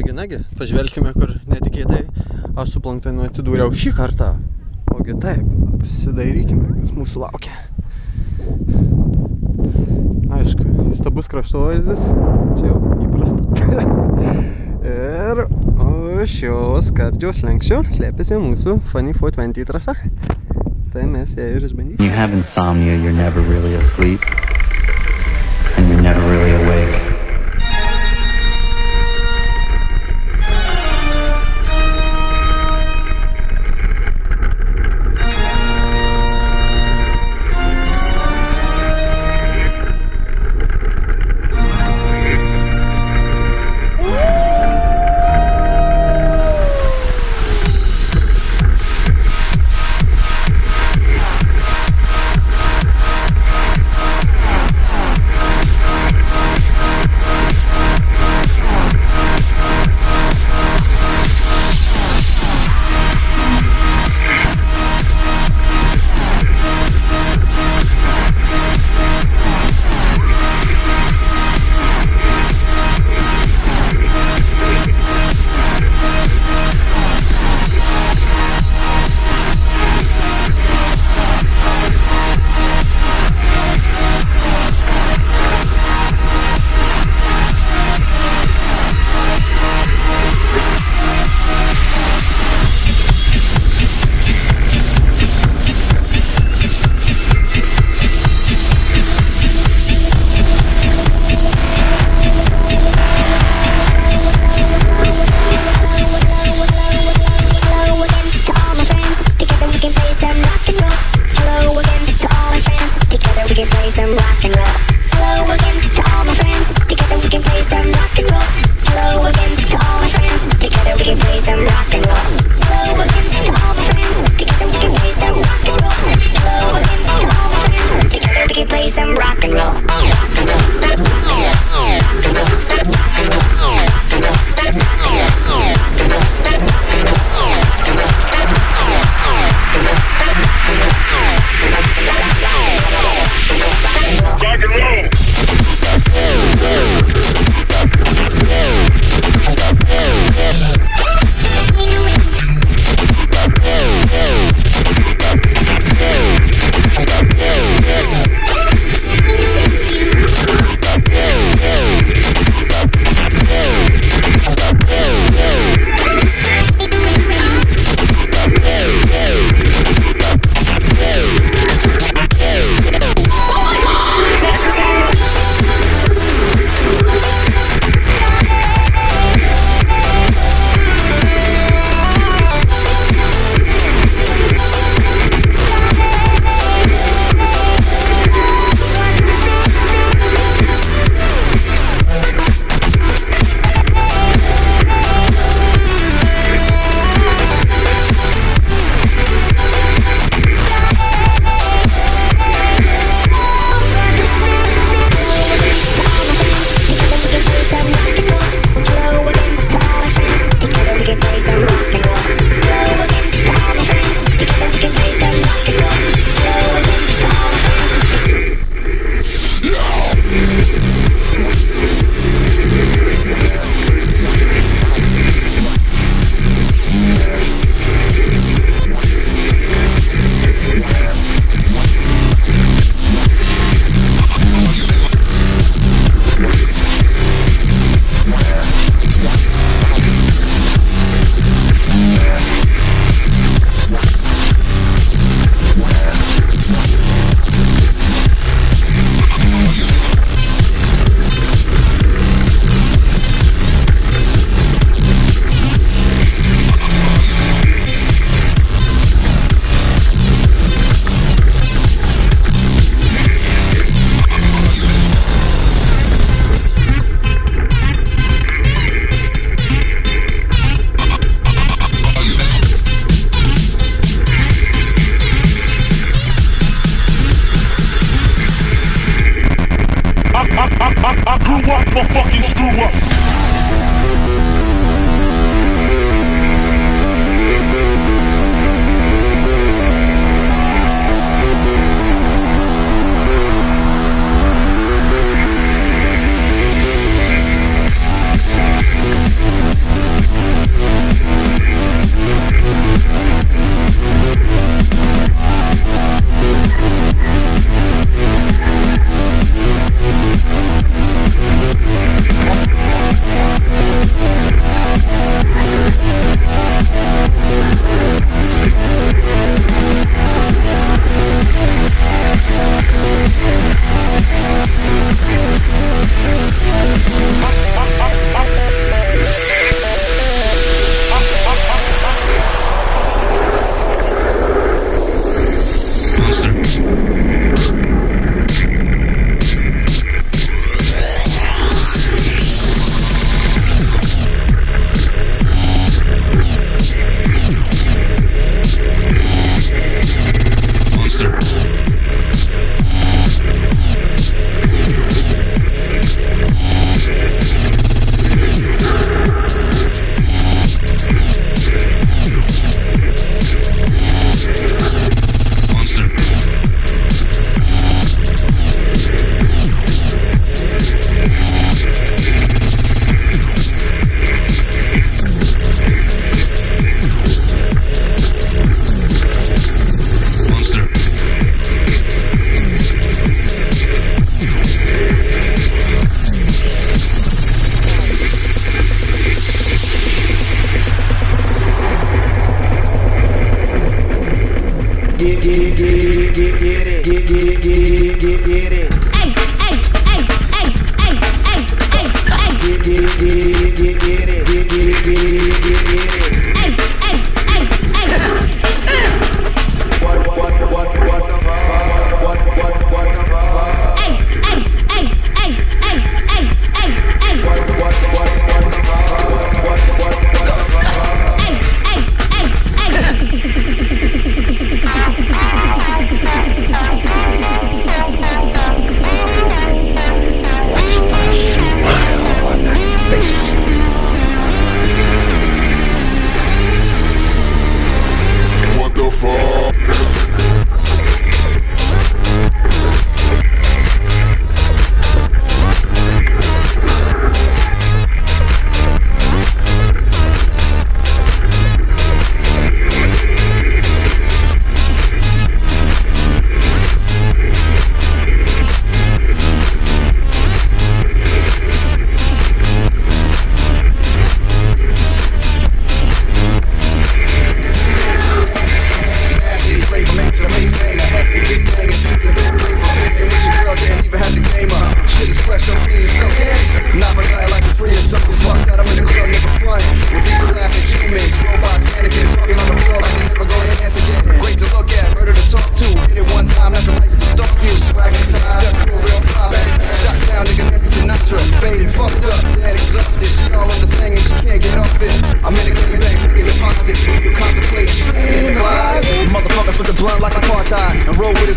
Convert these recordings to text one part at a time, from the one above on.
Nagi, nagi, pažvelkime, kur netikėtai aš su planktonu atsidūriau šį kartą. Ogi taip, apsidairykime, kas mūsų laukia. Aišku, įstabus kraštovaizdis, čia jau įprasta. ir už šios skardžiaus lenkščio slėpėsi mūsų Funny 420 trasa. Tai mes ją ir išbandysime. You have insomnia, you're never really asleep.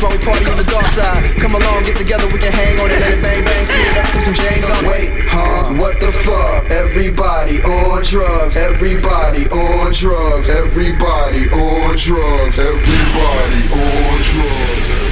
While we party on the dark side. Come along, get together, we can hang on it, let it bang bang, speed it up, put some chains on. Wait, huh? What the fuck? Everybody on drugs. Everybody on drugs. Everybody on drugs. Everybody on drugs.